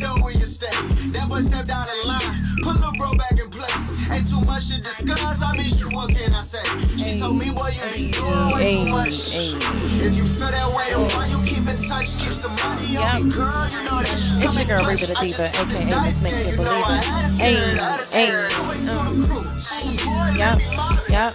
know where you stay. Never step down the line, put little bro back in place. Ain't too much to discuss, I mean, shit, what can I say? She told me, boy, you be doing way too much. If you feel that way, then why you keep in touch? Keep some money on me, girl, you know that shit It's your girl, Reba the Diva, it aka Miss Make It you know I Believe. to Hey, hey, turn. Always on the crew. Yep, yep,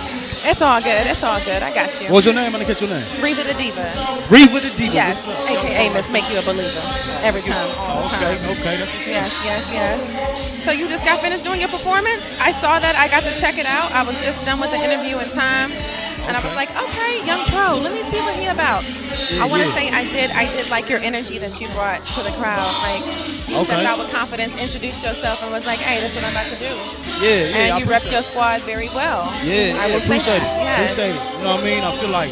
it's all good. It's all good. I got you. What's your name? I'm gonna catch your name. Reba the Diva. Reba the Diva. Yes. AKA Miss Make You a Believer. Every time. All the Okay, time. okay. That's Yes, yes, yes. So you just got finished doing your performance? I saw that. I got to check it out. I was just done with the interview in time. And I was like, okay, young pro, let me see what he about. I want to say I did I did like your energy that you brought to the crowd. Like you Okay. stepped out with confidence, introduced yourself and was like, hey, this is what I'm about to do. yeah, yeah. and you rep your squad very well. Yeah, I yeah, appreciate it. Yes. Appreciate it. You know what I mean? I feel like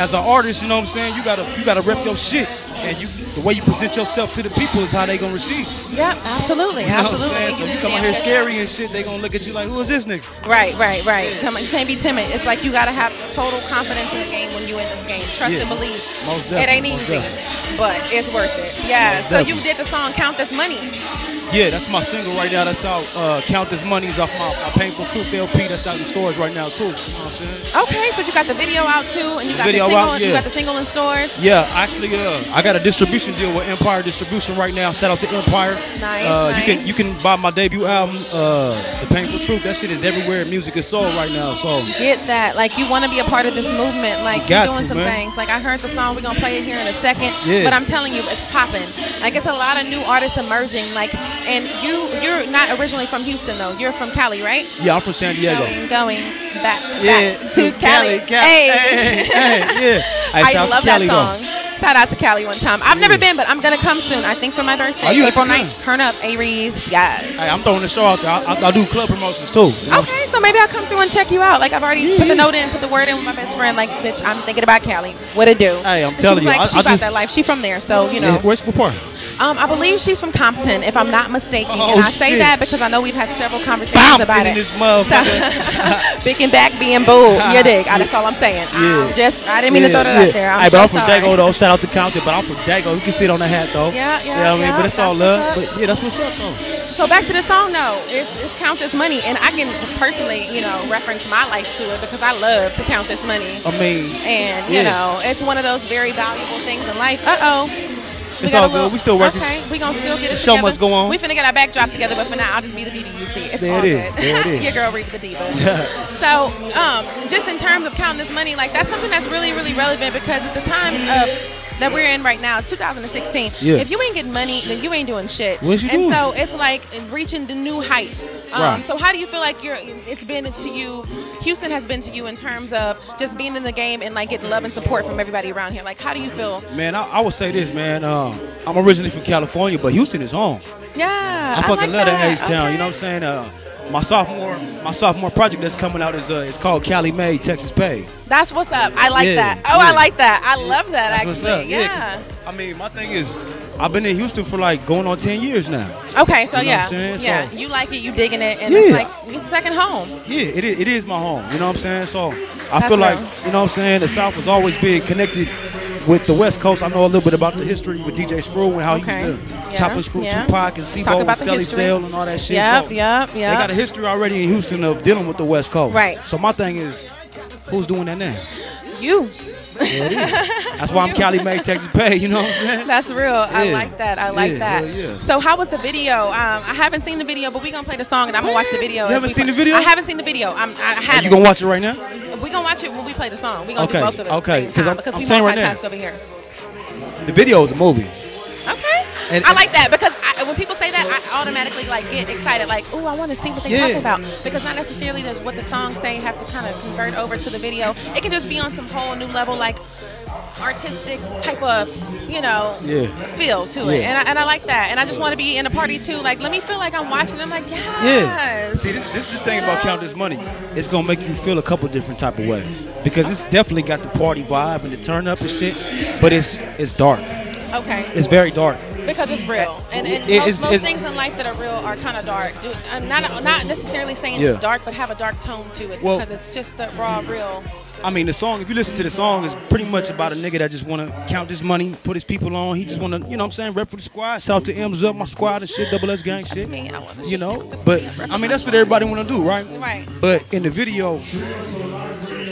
as an artist, you know what I'm saying, you gotta you gotta rep your shit. And you the way you present yourself to the people is how they gonna receive. Yep, absolutely, You know absolutely. what I'm saying? So you come out here scary and shit, they gonna look at you like, who is this nigga? Right, right, right. Come on, you can't be timid. It's like you gotta have total confidence in the game when you in this game. Trust Yeah. and believe. Most It ain't definitely, most easy, but it's worth it. Yeah. Most So you did the song "Count This Money." Yeah, that's my single right now. That's out. Uh, Count this money is off my, my Painful Truth LP. That's out in stores right now too. You know what I'm saying? Okay, so you got the video out too, and you got Video the single. out, You got the single in stores. Yeah, actually, uh, I got a distribution deal with Empire Distribution right now. Shout out to Empire. Nice, Uh, You can you can buy my debut album, uh, The Painful Truth. That shit is everywhere. Music is sold right now. So Get that. Like you want to be a part of this movement. Like You you're doing to, some man. things. Like I heard the song. We're gonna play it here in a second. Yeah. But I'm telling you, it's popping. Like it's a lot of new artists emerging. Like, and you you're not originally from Houston though. You're from Cali, right? yeah, I'm from San Diego. Going, going back, Yeah, back to Cali. Cali. Hey. hey, hey, yeah. I out love Cali, that though. Shout out to Cali one time. I've never been, but I'm gonna come soon. I think for my birthday, Oh, you April 9th. Turn up, Aries. Yes. Hey, I'm throwing the show out there. I, I, I do club promotions too. you know? Okay, so maybe I'll come through and check you out. Like I've already put the note in, put the word in with my best friend. Like, bitch, I'm thinking about Cali. What it do? Hey, I'm telling she was you, Like, I- she I about just- that life. She from there, so you know. Where's what part? Um, I believe she's from Compton, if I'm not mistaken. Oh, and I say shit. that because I know we've had several conversations Compton about in it. this motherfucker. So, big and back being bold. You dig? That's all I'm saying. I'm Yeah. just, I didn't mean to throw that out there. I'm hey, so but I'm from sorry. Dago though. Shout out to Compton, but I'm from Dago. You can see it on the hat though. Yeah, yeah, You know what I mean? But it's all love. But yeah, that's what's up though. So back to the song, though. it's, it's count this money, and I can personally, you know, reference my life to it because I love to count this money, I mean, and you Yeah. know, it's one of those very valuable things in life. Uh oh. It's all good. We still working. Okay, we gonna still get it The show together. must go on. We finna get our backdrop together, but for now, I'll just be the beauty you see. It's There all it is. good. There it is. Your girl Reba the Diva. So, um, just in terms of counting this money, like that's something that's really, really relevant because at the time of that we're in right now, it's 2016. Yeah. If you ain't getting money, then you ain't doing shit. What you and doing? so it's like reaching the new heights. Um, Right. So how do you feel like you're? It's been to you. Houston has been to you in terms of just being in the game and like getting love and support from everybody around here. Like, how do you feel? man, I, I would say this, man. Um, I'm originally from California, but Houston is home. Yeah, I I fucking like love that. H Town. You know what I'm saying? Uh, my sophomore, my sophomore project that's coming out is uh, it's called Cali Made Texas Pay. That's what's up. I like Yeah, that. Oh, I like that. I love that That's what's actually. up. Yeah. 'cause, I mean, my thing is, I've been in Houston for like going on 10 years now. Okay, so You know yeah, what I'm saying? yeah, So- you like it, you digging it, and it's like it's second home. Yeah, it is, it is my home. You know what I'm saying? So I That's feel like, you know what I'm saying? The South has always been connected with the West Coast. I know a little bit about the history with DJ Screw and how Okay. he used to Yeah, chop and screw yeah. Tupac and Sebo and Sally. Sale and all that shit. Yep, so yep, They got a history already in Houston of dealing with the West Coast. Right. So my thing is, who's doing that now? You. That's why I'm Cali Made Texas Pay. You know what I'm saying? That's real. I like that. I like Yeah, that. yeah. So how was the video? Um, I haven't seen the video, but we're gonna play the song and I'm gonna watch the video. You haven't seen play- the video? I haven't seen the video. I'm, I haven't. You gonna watch it right now? We're gonna watch it when we play the song. We're gonna Okay, do both of at okay, the 'cause same time I'm- because we you right now. over here. The video is a movie. Okay. And- I like that because I, when people say that, I automatically like get excited. Like, oh, I want to see what they're Yeah. talking about because not necessarily does what the songs say have to kind of convert over to the video. It can just be on some whole new level. Like, artistic type of, you know, Yeah. feel to it, Yeah. and I, and I like that. And I just want to be in a party too. Like, let me feel like I'm watching. I'm like, Yeah. yes. See, this, this is the thing about Count This Money. It's gonna make you feel a couple different type of ways because it's definitely got the party vibe and the turn up and shit, but it's it's dark. Okay. It's very dark. Because it's real, and, and It- most, it's- most it's- things in life that are real are kind of dark. Do, I'm not not necessarily saying Yeah. it's dark, but have a dark tone to it Well- because it's just the raw, real. I mean, the song. If you listen to the song, it's pretty much about a nigga that just wanna count his money, put his people on. He just wanna, you know, what I'm saying, rep for the squad. Shout out to M's up, my squad and shit, double S gang That's shit. me. I want to You know, but I mean, that's what everybody wanna do, right? Right. But in the video,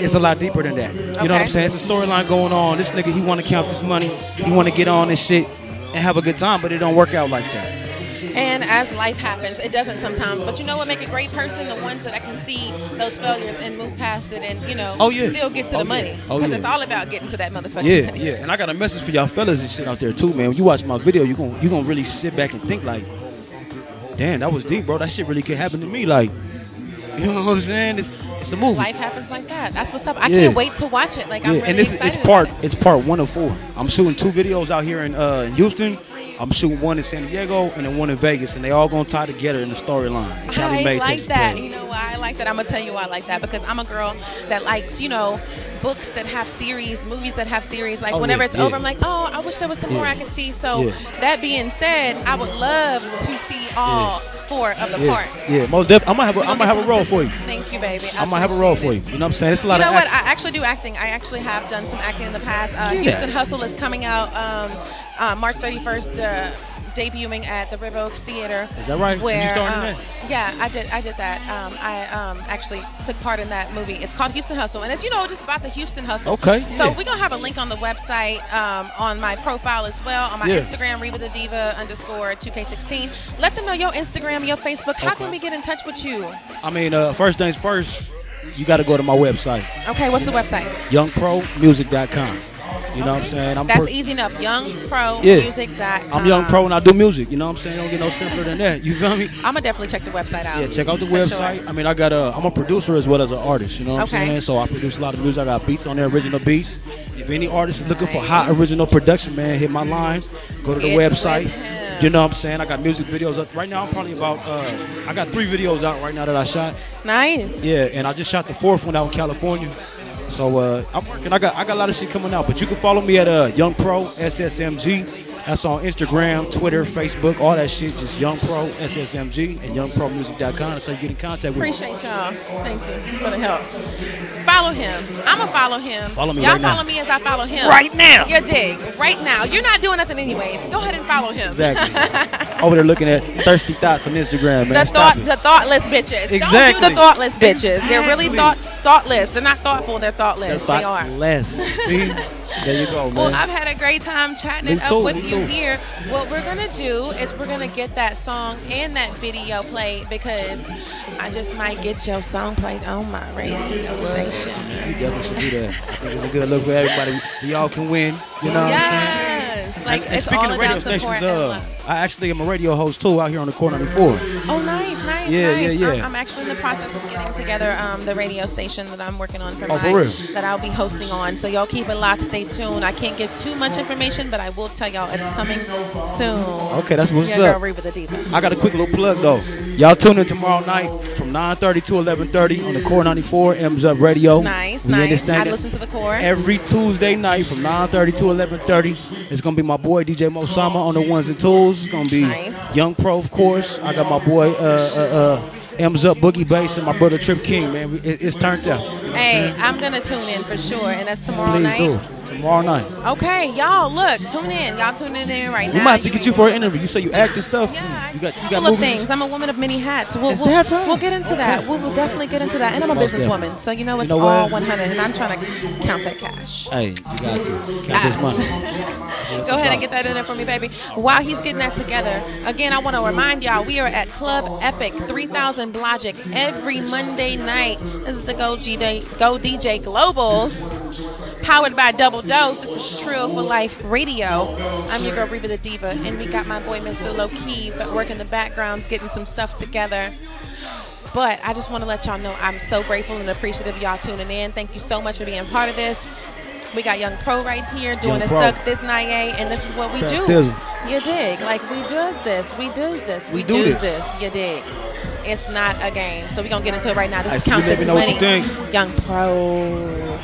it's a lot deeper than that. You know what I'm saying? It's a storyline going on. This nigga, he want to count this money. He want to get on this shit and have a good time, but it don't work out like that. And as life happens, it doesn't sometimes. But you know what make a great person? The ones that I can see those failures and move past it and, you know, Oh, yeah. still get to Oh, the yeah. money. Oh, Because yeah. it's all about getting to that motherfucking Yeah, money. yeah. And I got a message for y'all fellas and shit out there too, man. When you watch my video, you gon' you gonna really sit back and think like, damn, that was deep, bro. That shit really could happen to me. Like, you know what I'm saying? It's it's a movie. Life happens like that. That's what's up. I Yeah. can't wait to watch it. Like, I'm yeah, really and this excited it's part it. it's part one of four. I'm shooting two videos out here in uh, in Houston. I'm shooting one in San Diego and then one in Vegas, and they all gonna tie together in the storyline. I like that. place. You know why I like that? I'm gonna tell you why I like that because I'm a girl that likes, you know, books that have series, movies that have series. Like Oh, whenever yeah, it's yeah. over, I'm like, oh, I wish there was some more I could see. So Yeah. that being said, I would love to see all four of the Yeah, parts. yeah, most definitely. I'm gonna have a, gonna gonna have a role for you. Thank you, baby. I might have a role for you. You know what I'm saying? It's a lot of You know of what? I actually do acting. I actually have done some acting in the past. Uh, Houston. Hustle is coming out um, uh, March 31st. Uh, debuting at the River Oaks Theater. Is that right? And you Where, um, that? Yeah, I did. I did that. Um, I um, actually took part in that movie. It's called Houston Hustle, and it's you know just about the Houston Hustle. Okay, So yeah. we're gonna have a link on the website um, on my profile as well on my Yeah. Instagram, Reba the Diva underscore 2K16. Let them know your Instagram, your Facebook. How can we get in touch with you? I mean, uh, first things first, you got to go to my website, Okay, what's the website? youngpromusic.com. You know what I'm saying? I'm That's easy enough. Yeah. YoungProMusic.com. I'm Young Pro and I do music. You know what I'm saying? Don't get no simpler than that. You feel me? I'm gonna definitely check the website out. Yeah, check out the For website. sure. I mean, I got a. I'm a producer as well as an artist. You know what Okay. I'm saying? So I produce a lot of music. I got beats on there, original beats. If any artist is looking for hot original production, man, hit my line. Go to the Get website. You know what I'm saying? I got music videos up right now. I'm probably about. Uh, I got three videos out right now that I shot. Nice. Yeah, and I just shot the fourth one out in California. So uh, I'm working. I got I got a lot of shit coming out. But you can follow me at uh, Young Pro SSMG. That's on Instagram, Twitter, Facebook, all that shit. Just Young Pro SSMG and YoungProMusic.com. How you get in contact with me. Appreciate y'all. Thank you for the help. Follow him. I'ma follow him. Follow me Y'all right now. follow me as I follow him. Right now. You dig. Right now. You're not doing nothing anyways. Go ahead and follow him. Exactly. Over there looking at thirsty thoughts on Instagram, man. The Stop thought, it. the thoughtless bitches. Don't Exactly. do the thoughtless bitches. They're really thought thoughtless. They're not thoughtful. They're thoughtless. They're they are. thoughtless. See? There you go, man. Well, I've had a great time chatting Me it too, up with you too. here. What we're gonna do is we're gonna get that song and that video played because I just might get your song played on my radio station. you definitely should do that. I think it's a good look for everybody. We all can win. You know what I'm saying? Yes, like and, and it's speaking all of radio about support stations, and uh, love. I actually am a radio host too out here on the corner 94. Oh, nice, nice, Yeah, nice. yeah, I'm, yeah. I'm actually in the process of getting together um, the radio station that I'm working on for Oh, for mine that I'll be hosting on. So y'all keep it locked. Stay tuned. I can't give too much information, but I will tell y'all it's coming soon. Okay, that's what's Your up. girl Reba the Diva. I got a quick little plug though. Y'all tune in tomorrow night from 9:30 to 11:30 on the Core 94 M's Up Radio. Nice, We nice. understand I listen to the core. Every Tuesday night from 9:30 to 11:30, it's gonna be my boy DJ Mosama on the ones and twos. It's gonna be Nice. Young Pro, of course. I got my boy uh, uh, uh, M's Up Boogie Bass and my brother Trip King. Man, it, it's turned out. Hey, I'm gonna tune in for sure, and that's tomorrow Please night. do tomorrow night. Okay, y'all, look, tune in. Y'all tuning in right We now. We might have to get you for an interview. You say you act and stuff. Yeah, You got you got couple of things. I'm a woman of many hats. We'll, Is we'll, that right? we'll get into that. Okay. We'll, we'll definitely get into that. And I'm a businesswoman, so you know You it's know all 100, and I'm trying to count that cash. Hey, you got to count this money. Go ahead and get that in there for me, baby. While he's getting that together, again, I want to remind y'all we are at Club Epic 3000 Blodgett every Monday night. This is the Go, G Day, Go DJ Global, powered by Double Dose. This is Trill for Life Radio. I'm your girl, Reba the Diva, and we got my boy, Mr. Lokey, working the backgrounds, getting some stuff together. But I just want to let y'all know I'm so grateful and appreciative of y'all tuning in. Thank you so much for being part of this. We got Young Pro right here doing Young Pro. stuck this night, and this is what we do. Thizzle. You dig? Like we does this, we does this, we, We do does this. this. You dig? It's not a game, so we're gonna get into it right now. This Hey, is count this me know what money. you think. Young Pro.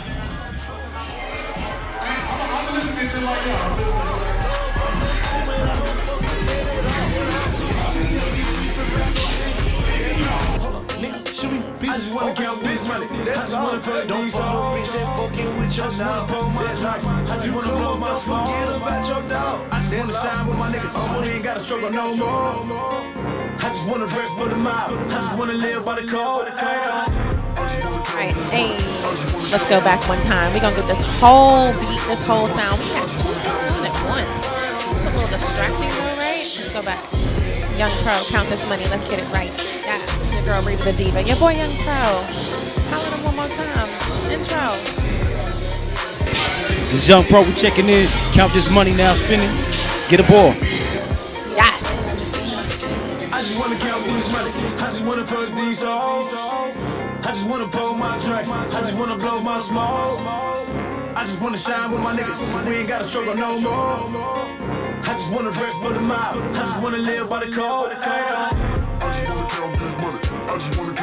I just wanna count big money. I just wanna fuck these hoes. I just wanna pull my life. I just wanna blow my small. about your dog. I just wanna shine with my niggas. Oh, I ain't gotta struggle no more. I just wanna rap for the mob. I just wanna live by the code. Right. Hey, let's go back one time. We're gonna get this whole beat, this whole sound. We had two things on at once. It's a little distracting, though, right? Let's go back. Young Pro, count this money. Let's get it right. Yes, your girl Reba the Diva. Your boy Young Pro. Holler at him one more time. Intro. This Young Pro, we checking in. Count this money now, spinning. Get a ball. Yes. I just wanna count these money. I just wanna fuck these hoes. I just wanna blow my drink. I just wanna blow my smoke. I just wanna shine with my niggas. We ain't gotta struggle no more. I just wanna rap for the mob. I just wanna live by the code. I just wanna count this money. I just wanna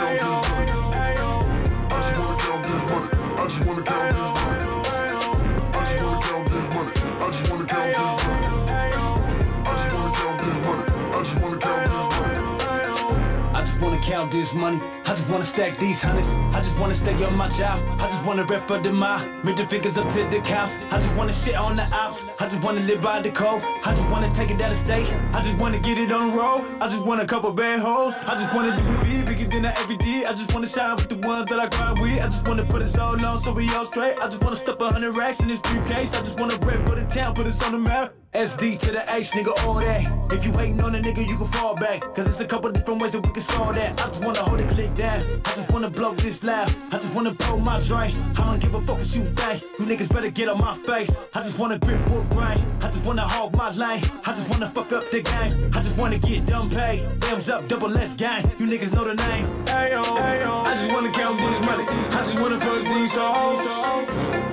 stack these hundreds. I just wanna stay on my job. I just wanna rep for the mile. Middle fingers up to the cows. I just wanna shit on the outs. I just wanna live by the code. I just wanna take it down the state. I just wanna get it on the road. I just want a couple bad hoes. I just wanna do it big, bigger than I ever. I just wanna shine with the ones that I grind with. I just wanna put it all on so we all straight. I just wanna stuff a hundred racks in this briefcase. I just wanna rep for the town, put us on the map. SD to the H, nigga, all that. If you hating on a nigga, you can fall back. Cause it's a couple different ways that we can solve that. I just wanna hold it click down. I just wanna blow this loud. I just wanna blow my drain. I don't give a fuck what you think. You niggas better get on my face. I just wanna grip wood grain. I just wanna hog my lane. I just wanna fuck up the game. I just wanna get dumb pay. M's up, double S gang. You niggas know the name. Ayo, ayo. I just wanna count this money. I just wanna fuck these hoes.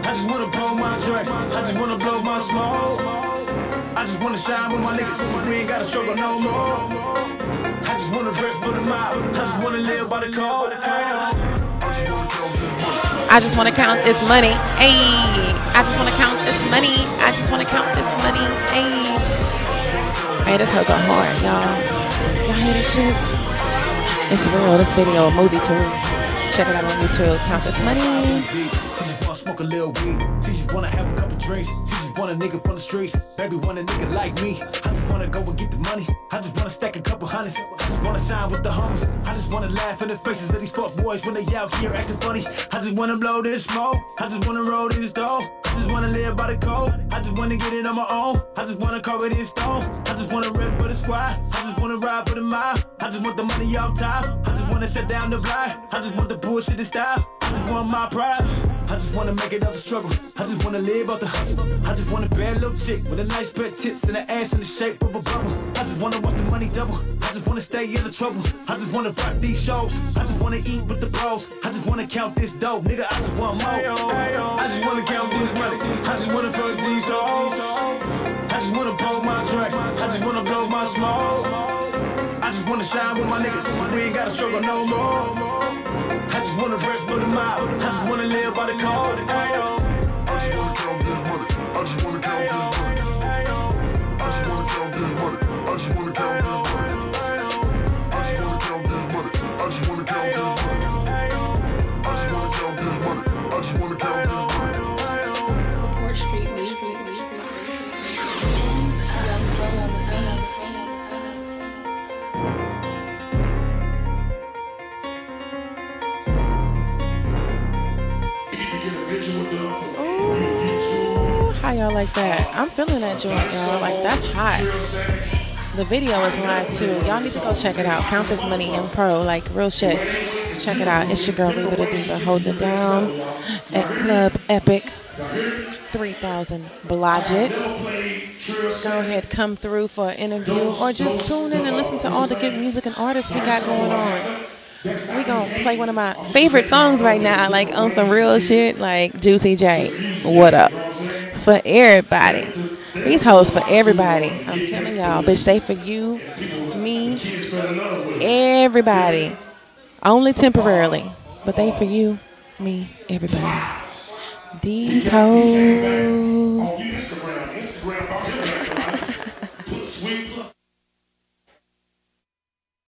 I just wanna blow my drink. I just wanna blow my smoke. I just wanna shine with my niggas. We ain't gotta struggle no more. I just wanna rap for the mob. I just wanna live by the code. I just want to count this money. Hey, I just want to count this money. I just want to count this money. Hey, hey, this hoe go hard, y'all. Y'all hear this shit? It's real. This video, a movie too. Check it out on YouTube. Count this money. Smoke a little weed. She just wanna have a couple drinks. She just want a nigga from the streets. Baby want a nigga like me. I just wanna go and get the money. I just wanna stack a couple hundreds. I just wanna shine with the homies. I just wanna laugh in the faces of these fuck boys when they out here acting funny. I just wanna blow this smoke. I just wanna roll this dough. I just wanna live by the code. I just wanna get it on my own. I just wanna carve it in stone. I just wanna rip for the squad. I just wanna ride for the mile. I just want the money off top. I just wanna shut down the blind. I just want the bullshit to stop. I just want my pride. I just wanna make it out the struggle. I just wanna live out the hustle. I just want a bad little chick with a nice big tits and an ass in the shape of a bubble. I just wanna watch the money double. I just wanna stay in the trouble. I just wanna rock these shows. I just wanna eat with the bros. I just wanna count this dough, nigga. I just want more. I just wanna count this money. I just wanna fuck these hoes. I just wanna blow my drink. I just wanna blow my smoke. I just wanna shine with my niggas. We ain't gotta struggle no more. I just wanna rap for the mob. Live by the code. Y'all like that? I'm feeling that joint, y'all. Like that's hot. The video is live too. Y'all need to go check it out. Count this money, in Pro. Like real shit. Check it out. It's your girl Reba the Diva. Hold it down at Club Epic 3000 Blodgett. Go ahead, come through for an interview or just tune in and listen to all the good music and artists we got going on. We gonna play one of my favorite songs right now, like on some real shit, like Juicy J. What up? For everybody. These hoes for everybody. I'm telling y'all, bitch, they for you, me, everybody. Only temporarily, but they for you, me, everybody. These hoes.